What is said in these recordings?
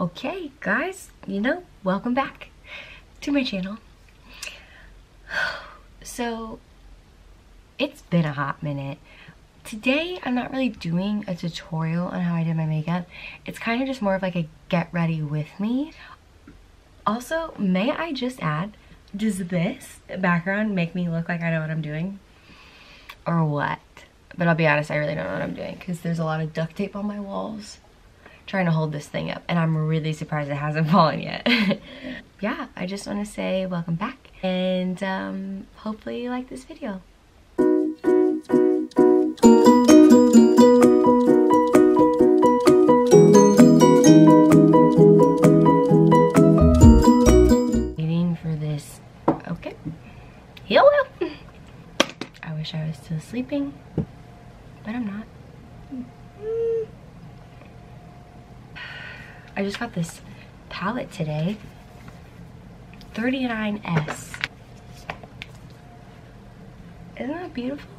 Okay, guys, you know, welcome back to my channel. So, it's been a hot minute. Today, I'm not really doing a tutorial on how I did my makeup. It's kind of just more of like a get ready with me. Also, may I just add, does this background make me look like I know what I'm doing? Or what? But I'll be honest, I really don't know what I'm doing because there's a lot of duct tape on my walls trying to hold this thing up and I'm really surprised it hasn't fallen yet. yeah, I just want to say welcome back and um, hopefully you like this video. Waiting for this. Okay. Hello. I wish I was still sleeping, but I'm not. I just got this palette today. 39S. Isn't that beautiful?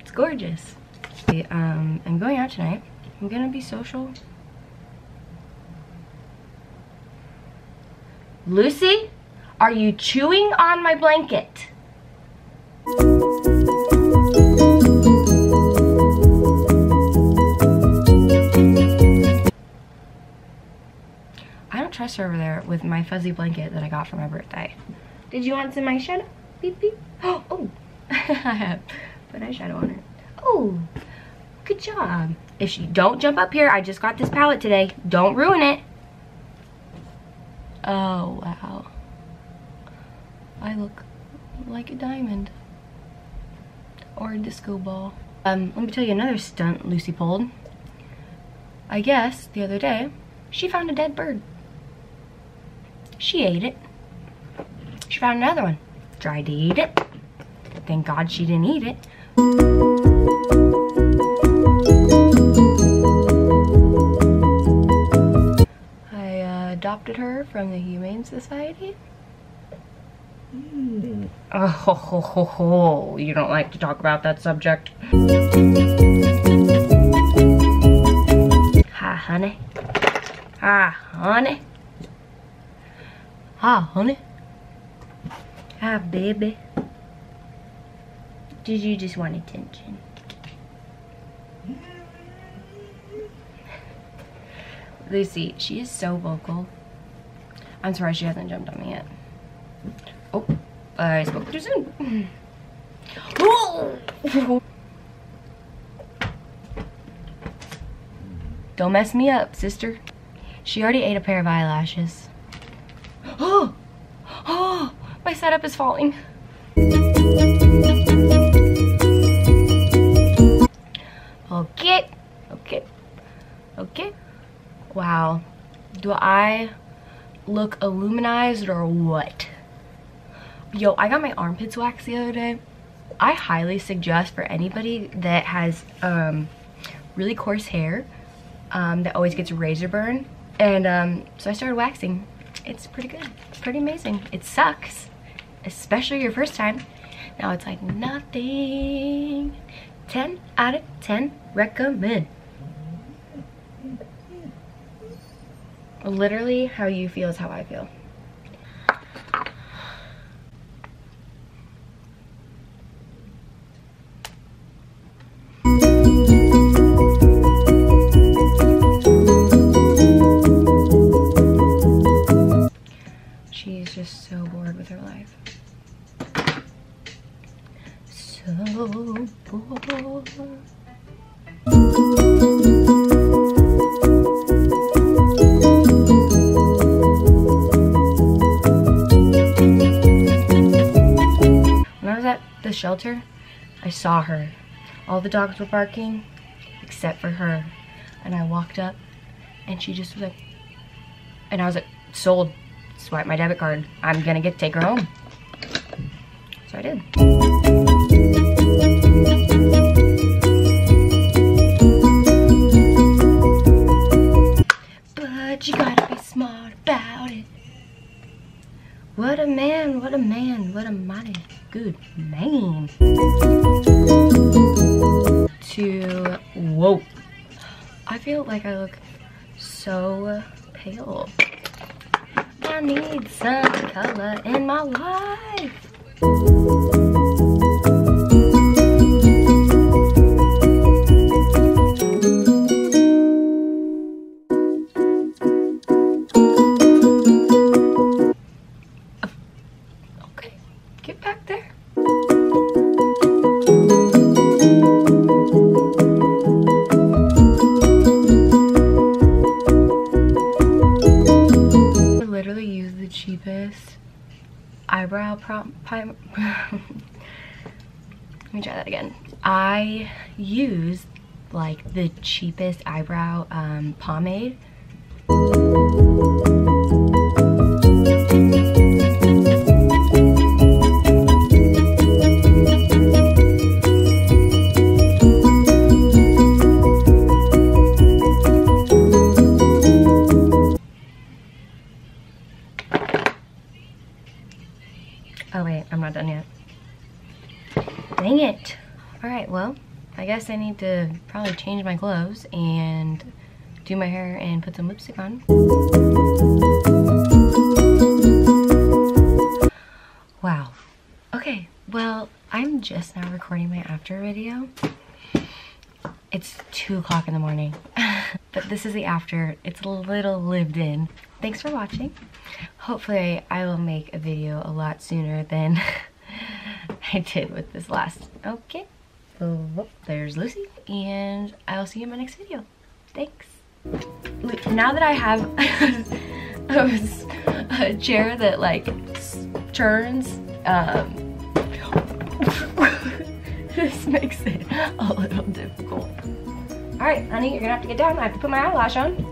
It's gorgeous. Um, I'm going out tonight. I'm gonna be social. Lucy, are you chewing on my blanket? I don't trust her over there with my fuzzy blanket that I got for my birthday. Did you want some eyeshadow? Beep beep. Oh, oh. I have put eyeshadow on it. Oh, good job. If she don't jump up here, I just got this palette today. Don't ruin it. Oh, wow. I look like a diamond. Or a disco ball. Um, let me tell you another stunt Lucy pulled. I guess, the other day, she found a dead bird. She ate it. She found another one. Tried to eat it. Thank God she didn't eat it. I uh, adopted her from the Humane Society. Oh, ho, ho, ho. you don't like to talk about that subject. Hi, honey. Hi, honey. Hi, honey. Hi, baby. Did you just want attention? Lucy, she is so vocal. I'm sorry she hasn't jumped on me yet. Oh, I spoke too soon. Don't mess me up, sister. She already ate a pair of eyelashes. Oh, oh, my setup is falling. Okay, okay, okay. Wow, do I look illuminized or what? Yo, I got my armpits waxed the other day. I highly suggest for anybody that has um, really coarse hair um, that always gets razor burn. And um, so I started waxing. It's pretty good, it's pretty amazing. It sucks, especially your first time. Now it's like nothing. 10 out of 10 recommend. Literally how you feel is how I feel. When I was at the shelter, I saw her. All the dogs were barking except for her. And I walked up and she just was like, and I was like, sold. Swipe my debit card. I'm gonna get take her home. So I did. What a man, what a man, what a mighty good man. To, whoa. I feel like I look so pale. I need some color in my life. Eyebrow prom let me try that again. I use like the cheapest eyebrow um, pomade Dang it. Alright, well, I guess I need to probably change my clothes and do my hair and put some lipstick on. Wow. Okay, well, I'm just now recording my after video. It's 2 o'clock in the morning. but this is the after. It's a little lived in. Thanks for watching. Hopefully I will make a video a lot sooner than I did with this last. Okay. So, there's Lucy. And I'll see you in my next video. Thanks. Now that I have a, a chair that like turns, um, this makes it a little difficult. All right, honey, you're gonna have to get down. I have to put my eyelash on.